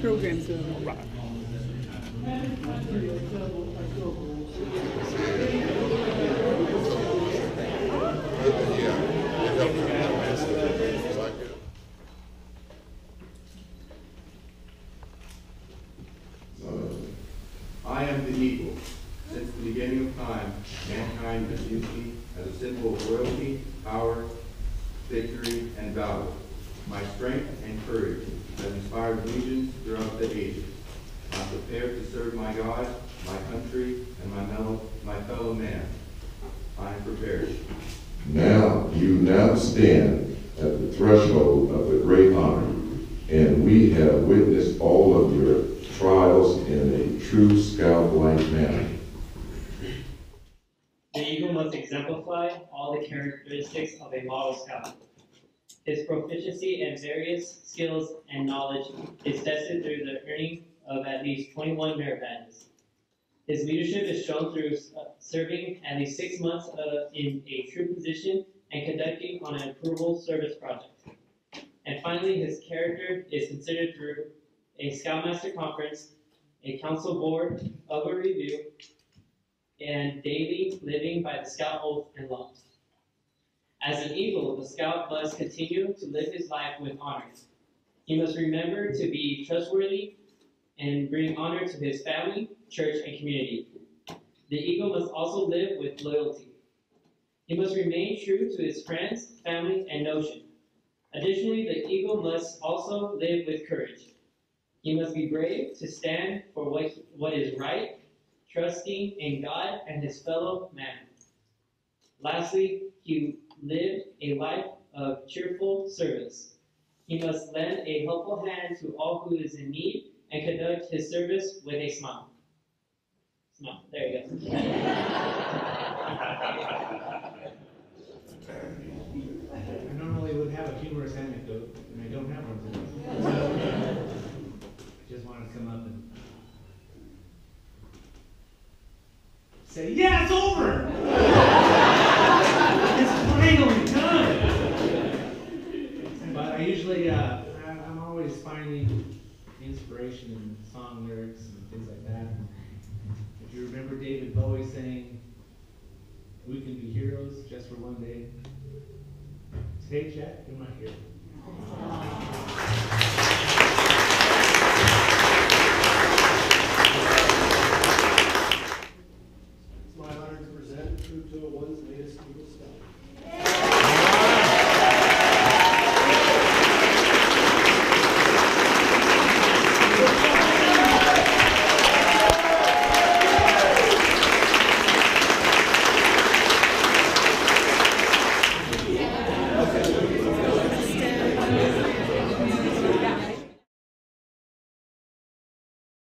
Helps tremendously. Like it. I am the eagle. Since the beginning of time, mankind has used me as a symbol of royalty, power, victory, and valor. My strength and courage have inspired legions throughout the ages. I'm prepared to serve my God, my country, and my fellow, my fellow man. I am prepared. Now, you now stand at the threshold of the great honor, and we have witnessed all of your trials in a true scout-like manner. The Eagle must exemplify all the characteristics of a model scout. His proficiency in various skills and knowledge is tested through the earning of at least 21 merit badges. His leadership is shown through uh, serving at least six months uh, in a true position and conducting on an approval service project. And finally, his character is considered through a Scoutmaster Conference, a council board of a review, and daily living by the scout oath and law. As an eagle, the scout must continue to live his life with honor. He must remember to be trustworthy and bring honor to his family, church, and community. The eagle must also live with loyalty. He must remain true to his friends, family, and notion. Additionally, the eagle must also live with courage. He must be brave to stand for what, what is right trusting in God and his fellow man. Lastly, he lived a life of cheerful service. He must lend a helpful hand to all who is in need and conduct his service with a smile. Smile, there you go. I normally would have a humorous anecdote, and I don't have one today. So, I just wanted to come up and say, yeah, it's over! inspiration in song lyrics and things like that. If you remember David Bowie saying, we can be heroes just for one day. Today, Jack, you're my hero. It's my honor to present Troop One's latest Eagle Scout.